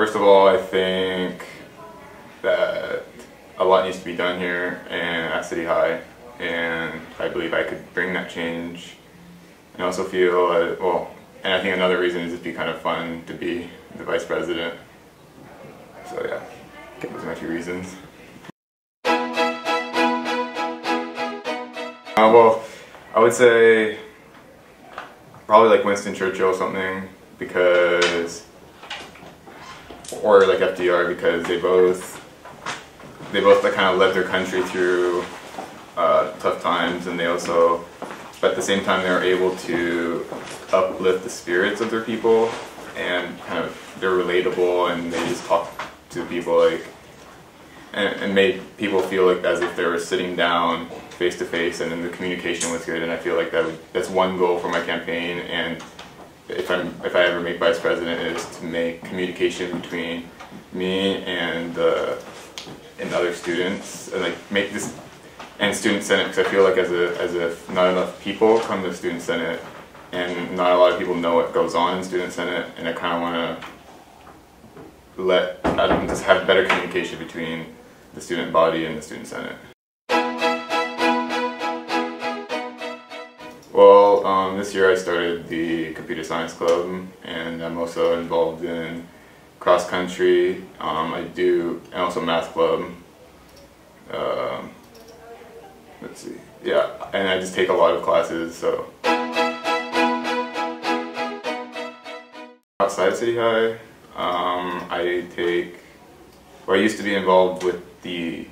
First of all, I think that a lot needs to be done here and at City High, and I believe I could bring that change. And also feel, uh, well, and I think another reason is it'd be kind of fun to be the vice president. So yeah, those are my two reasons. Uh, well, I would say probably like Winston Churchill or something because, or like FDR because they both they both like, kind of led their country through uh, tough times, and they also, but at the same time, they were able to uplift the spirits of their people, and kind of they're relatable, and they just talk to people like, and, and made people feel like as if they were sitting down face to face, and then the communication was good, and I feel like that that's one goal for my campaign, and if I'm if I ever make vice president is to make communication between me and the and other students and like make this and student senate because I feel like as a as if not enough people come to student senate and not a lot of people know what goes on in student senate and I kind of want to let I don't just have better communication between the student body and the student senate. Well, um, this year I started the computer science club and I'm also involved in cross country. Um, I do, and also math club. Um, let's see, yeah, and I just take a lot of classes. So outside City High, um, I take. Well, I used to be involved with the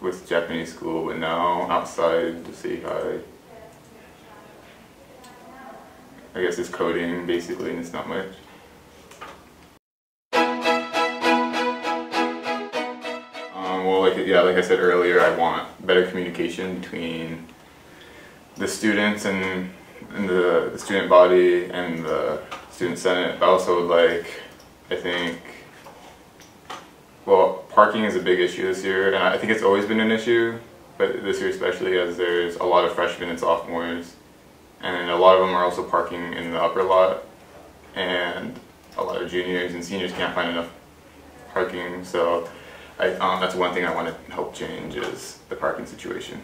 with Japanese school, but now outside City High. I guess it's coding basically, and it's not much. Um, well, like yeah, like I said earlier, I want better communication between the students and, and the, the student body and the student senate. But also, like I think, well, parking is a big issue this year, and I think it's always been an issue, but this year especially, as there's a lot of freshmen and sophomores, and a lot of them are also parking in the upper lot, and a lot of juniors and seniors can't find enough parking, so I, um, that's one thing I want to help change is the parking situation.